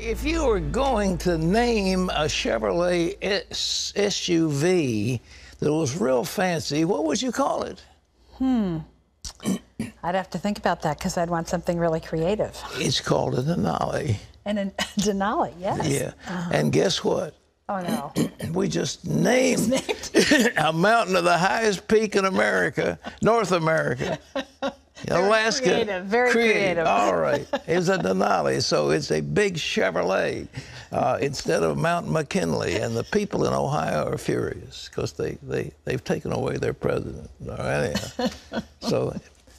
If you were going to name a Chevrolet S- SUV that was real fancy, what would you call it? Hmm. I'd have to think about that because I'd want something really creative. It's called a Denali. And a Denali, yes. Yeah. And guess what? Oh no. we just named a mountain of the highest peak in America, North America. Alaska. creative, very creative. All right. It's a Denali, so it's a big Chevrolet uh, instead of Mount McKinley. And the people in Ohio are furious because they, they, they've taken away their president. All right. So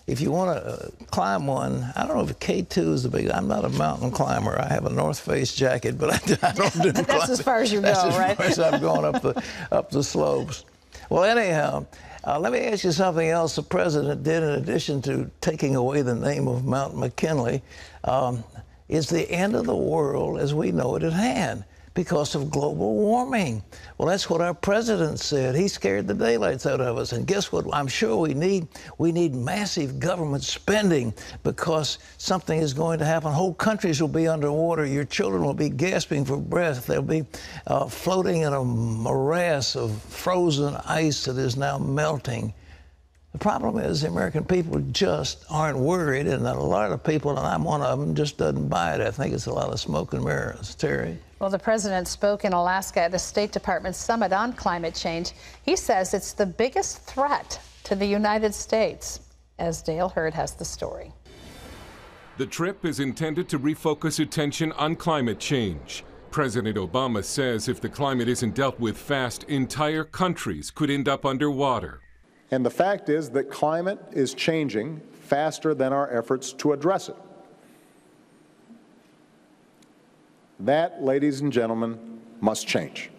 if you want to uh, climb one, I don't know if K2 is the big. I'm not a mountain climber. I have a North Face jacket, but I, I don't do. That's climbing. as far as you That's go, as right? far as I'm going up the up the slopes. Well, anyhow, uh, let me ask you something else. The president did, in addition to taking away the name of Mount McKinley, um, is the end of the world as we know it at hand because of global warming. Well, that's what our president said. He scared the daylights out of us. And guess what? I'm sure we need we need massive government spending because something is going to happen. Whole countries will be underwater. Your children will be gasping for breath. They'll be uh, floating in a morass of frozen ice that is now melting. The problem is the American people just aren't worried, and a lot of people, and I'm one of them, just doesn't buy it. I think it's a lot of smoke and mirrors. Terry? Well, the president spoke in Alaska at the State Department summit on climate change. He says it's the biggest threat to the United States. As Dale Hurd has the story. The trip is intended to refocus attention on climate change. President Obama says if the climate isn't dealt with fast, entire countries could end up underwater. And the fact is that climate is changing faster than our efforts to address it. That, ladies and gentlemen, must change.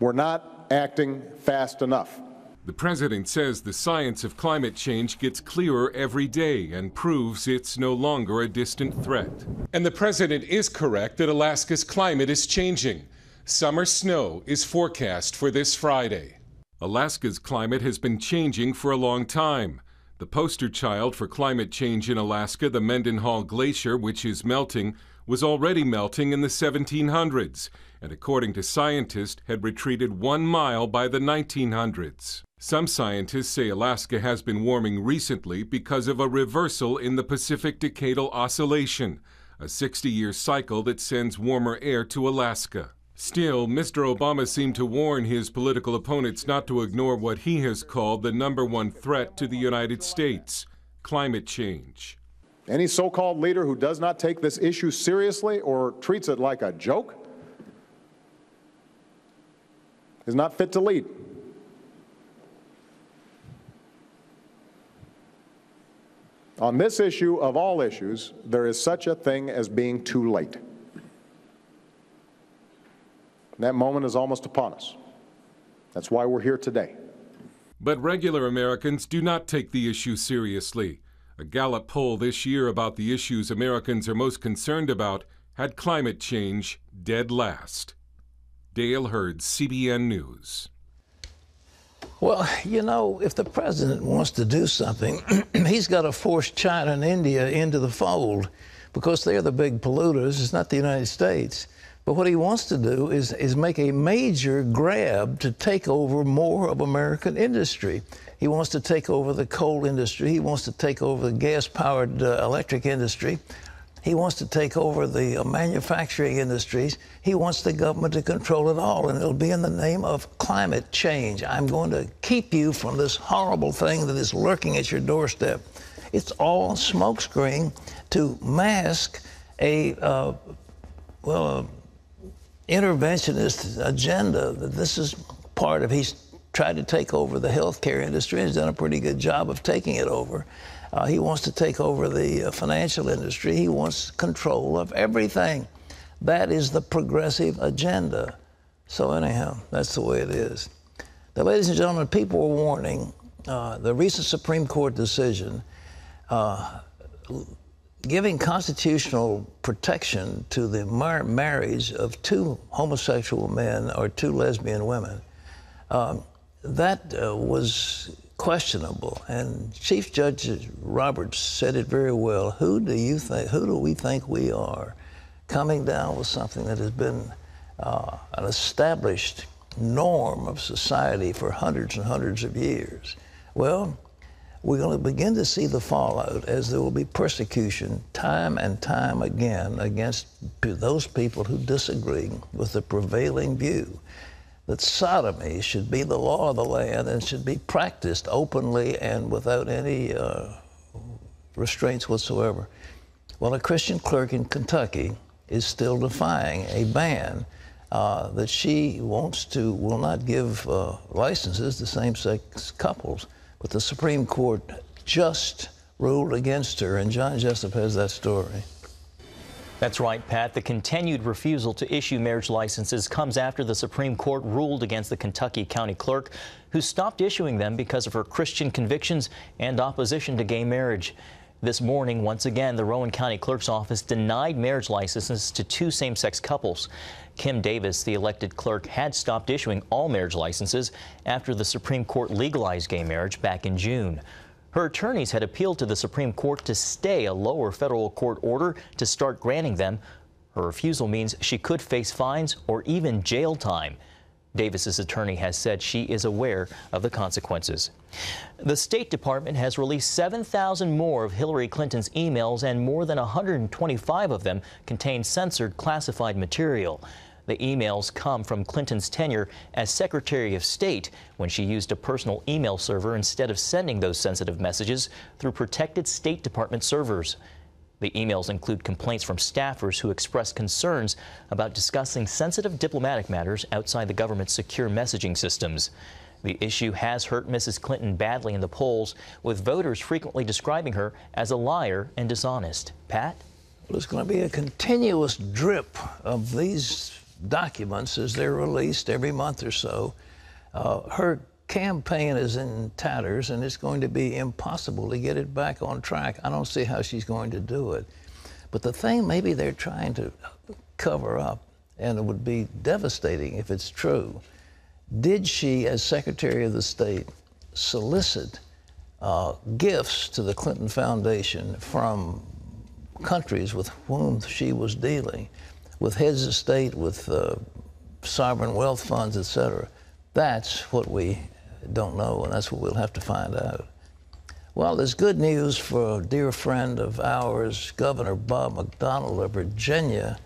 We're not acting fast enough. The president says the science of climate change gets clearer every day and proves it's no longer a distant threat. And the president is correct that Alaska's climate is changing. Summer snow is forecast for this Friday. Alaska's climate has been changing for a long time. The poster child for climate change in Alaska, the Mendenhall Glacier, which is melting, was already melting in the 1700s, and according to scientists, had retreated one mile by the 1900s. Some scientists say Alaska has been warming recently because of a reversal in the Pacific Decadal Oscillation, a 60 year cycle that sends warmer air to Alaska. Still, Mr. Obama seemed to warn his political opponents not to ignore what he has called the number one threat to the United States climate change. Any so called leader who does not take this issue seriously or treats it like a joke is not fit to lead. On this issue of all issues, there is such a thing as being too late. That moment is almost upon us. That's why we're here today. But regular Americans do not take the issue seriously. A Gallup poll this year about the issues Americans are most concerned about had climate change dead last. Dale Hurd, CBN News. Well, you know, if the president wants to do something, he's got to force China and India into the fold because they're the big polluters. It's not the United States. But what he wants to do is, is make a major grab to take over more of American industry. He wants to take over the coal industry. He wants to take over the gas powered uh, electric industry. He wants to take over the uh, manufacturing industries. He wants the government to control it all, and it'll be in the name of climate change. I'm going to keep you from this horrible thing that is lurking at your doorstep. It's all smokescreen to mask a, uh, well, a interventionist agenda. That this is part of. He's tried to take over the healthcare industry. and done a pretty good job of taking it over. Uh, he wants to take over the uh, financial industry. He wants control of everything. That is the progressive agenda. So anyhow, that's the way it is. Now, ladies and gentlemen, people are warning uh, the recent Supreme Court decision uh, giving constitutional protection to the mar- marriage of two homosexual men or two lesbian women. Um, that uh, was questionable, and Chief Judge Roberts said it very well. Who do you think? Who do we think we are coming down with something that has been uh, an established norm of society for hundreds and hundreds of years. Well, we're going to begin to see the fallout as there will be persecution time and time again against those people who disagree with the prevailing view that sodomy should be the law of the land and should be practiced openly and without any uh, restraints whatsoever. Well, a Christian clerk in Kentucky is still defying a ban uh, that she wants to, will not give uh, licenses to same sex couples. But the Supreme Court just ruled against her, and John Jessup has that story. That's right, Pat. The continued refusal to issue marriage licenses comes after the Supreme Court ruled against the Kentucky County Clerk, who stopped issuing them because of her Christian convictions and opposition to gay marriage. This morning, once again, the Rowan County Clerk's Office denied marriage licenses to two same sex couples. Kim Davis, the elected clerk, had stopped issuing all marriage licenses after the Supreme Court legalized gay marriage back in June. Her attorneys had appealed to the Supreme Court to stay a lower federal court order to start granting them. Her refusal means she could face fines or even jail time. Davis's attorney has said she is aware of the consequences. The State Department has released 7,000 more of Hillary Clinton's emails, and more than 125 of them contain censored classified material. The emails come from Clinton's tenure as Secretary of State when she used a personal email server instead of sending those sensitive messages through protected State Department servers. The emails include complaints from staffers who express concerns about discussing sensitive diplomatic matters outside the government's secure messaging systems. The issue has hurt Mrs. Clinton badly in the polls, with voters frequently describing her as a liar and dishonest. Pat? Well, there's going to be a continuous drip of these documents as they're released every month or so. Uh, her campaign is in tatters, and it's going to be impossible to get it back on track. I don't see how she's going to do it. But the thing maybe they're trying to cover up, and it would be devastating if it's true, did she, as Secretary of the State, solicit uh, gifts to the Clinton Foundation from countries with whom she was dealing? with heads of state, with uh, sovereign wealth funds, et cetera. That's what we don't know, and that's what we'll have to find out. Well, there's good news for a dear friend of ours, Governor Bob McDonnell of Virginia.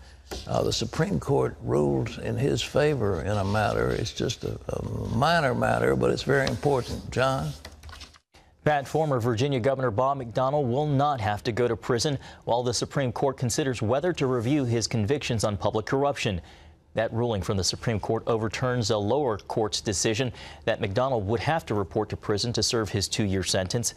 Uh, the Supreme Court ruled in his favor in a matter. It's just a, a minor matter, but it's very important. John? Pat, former Virginia Governor Bob McDonnell will not have to go to prison while the Supreme Court considers whether to review his convictions on public corruption. That ruling from the Supreme Court overturns a lower court's decision that McDonnell would have to report to prison to serve his two-year sentence.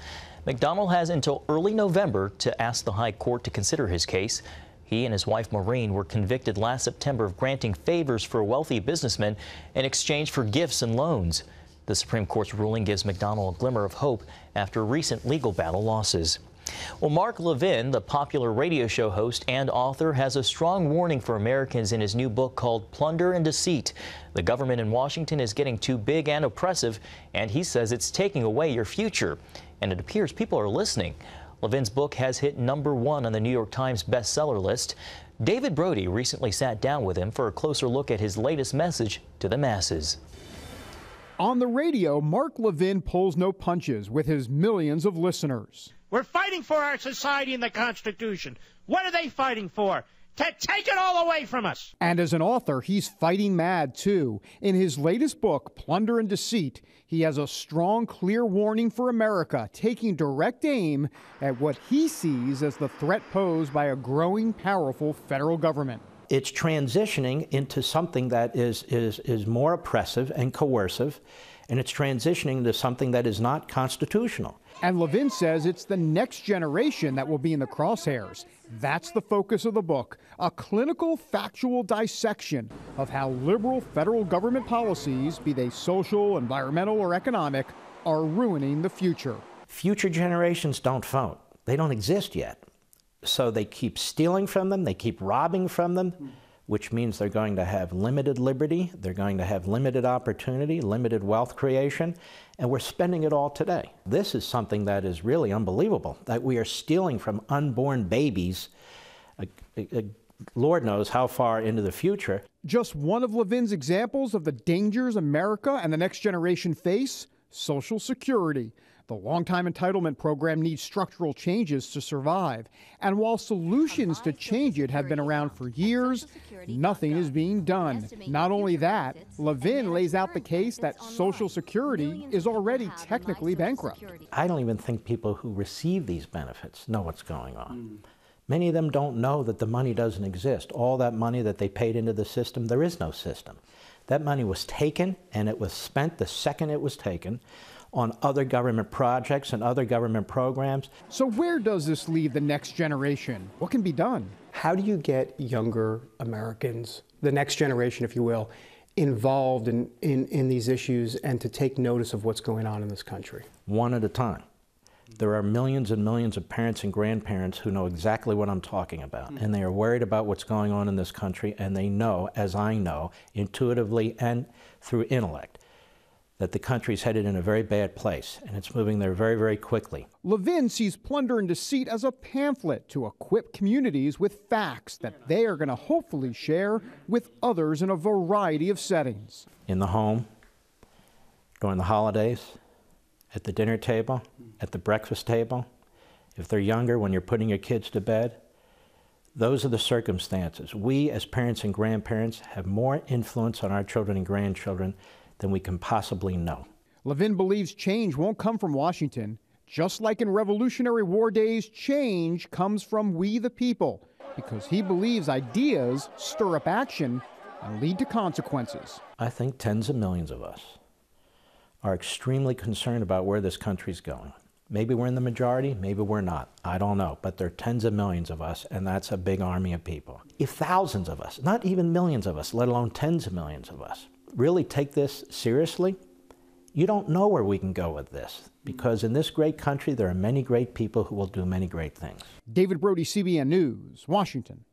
McDonnell has until early November to ask the High Court to consider his case. He and his wife Maureen were convicted last September of granting favors for a wealthy businessmen in exchange for gifts and loans. The Supreme Court's ruling gives McDonnell a glimmer of hope after recent legal battle losses. Well, Mark Levin, the popular radio show host and author, has a strong warning for Americans in his new book called Plunder and Deceit. The government in Washington is getting too big and oppressive, and he says it's taking away your future. And it appears people are listening. Levin's book has hit number one on the New York Times bestseller list. David Brody recently sat down with him for a closer look at his latest message to the masses. On the radio, Mark Levin pulls no punches with his millions of listeners. We're fighting for our society and the Constitution. What are they fighting for? To take it all away from us. And as an author, he's fighting mad too. In his latest book, Plunder and Deceit, he has a strong, clear warning for America, taking direct aim at what he sees as the threat posed by a growing, powerful federal government it's transitioning into something that is, is, is more oppressive and coercive, and it's transitioning to something that is not constitutional. And Levin says it's the next generation that will be in the crosshairs. That's the focus of the book a clinical, factual dissection of how liberal federal government policies, be they social, environmental, or economic, are ruining the future. Future generations don't vote, they don't exist yet. So they keep stealing from them, they keep robbing from them, which means they're going to have limited liberty, they're going to have limited opportunity, limited wealth creation, and we're spending it all today. This is something that is really unbelievable that we are stealing from unborn babies a, a, Lord knows how far into the future. Just one of Levin's examples of the dangers America and the next generation face Social Security. The long-time entitlement program needs structural changes to survive. And while solutions to change it have been around for years, nothing is being done. Not only that, Levin lays out the case that Social Security is already technically bankrupt. I don't even think people who receive these benefits know what's going on. Many of them don't know that the money doesn't exist. All that money that they paid into the system, there is no system. That money was taken and it was spent the second it was taken on other government projects and other government programs. So, where does this leave the next generation? What can be done? How do you get younger Americans, the next generation, if you will, involved in, in, in these issues and to take notice of what's going on in this country? One at a time. There are millions and millions of parents and grandparents who know exactly what I'm talking about, and they are worried about what's going on in this country, and they know, as I know, intuitively and through intellect, that the country's headed in a very bad place, and it's moving there very, very quickly. Levin sees plunder and deceit as a pamphlet to equip communities with facts that they are going to hopefully share with others in a variety of settings. In the home, during the holidays, at the dinner table, at the breakfast table, if they're younger, when you're putting your kids to bed. Those are the circumstances. We, as parents and grandparents, have more influence on our children and grandchildren than we can possibly know. Levin believes change won't come from Washington. Just like in Revolutionary War days, change comes from we the people, because he believes ideas stir up action and lead to consequences. I think tens of millions of us are extremely concerned about where this country's going. Maybe we're in the majority, maybe we're not. I don't know. But there are tens of millions of us, and that's a big army of people. If thousands of us, not even millions of us, let alone tens of millions of us, really take this seriously, you don't know where we can go with this because in this great country there are many great people who will do many great things. David Brody, CBN News, Washington.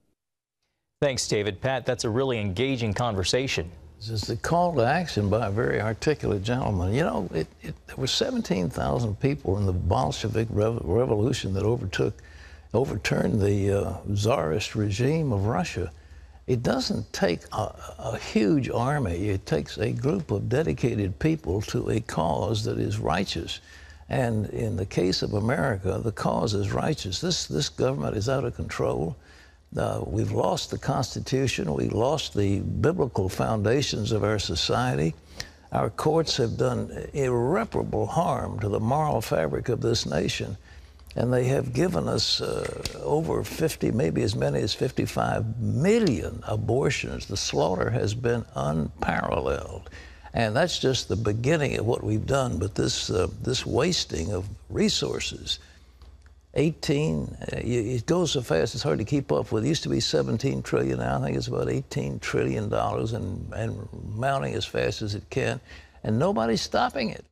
Thanks, David. Pat, that's a really engaging conversation. This is the call to action by a very articulate gentleman. You know, it, it, there were 17,000 people in the Bolshevik rev revolution that overtook, overturned the uh, czarist regime of Russia. It doesn't take a, a, huge army. It takes a group of dedicated people to a cause that is righteous. And in the case of America, the cause is righteous. This, this government is out of control. Uh, we've lost the Constitution. We've lost the biblical foundations of our society. Our courts have done irreparable harm to the moral fabric of this nation and they have given us uh, over 50, maybe as many as 55 million abortions. The slaughter has been unparalleled. And that's just the beginning of what we've done. But this, uh, this wasting of resources, 18, uh, it goes so fast it's hard to keep up with. It used to be 17 trillion, now I think it's about 18 trillion dollars and, and mounting as fast as it can. And nobody's stopping it.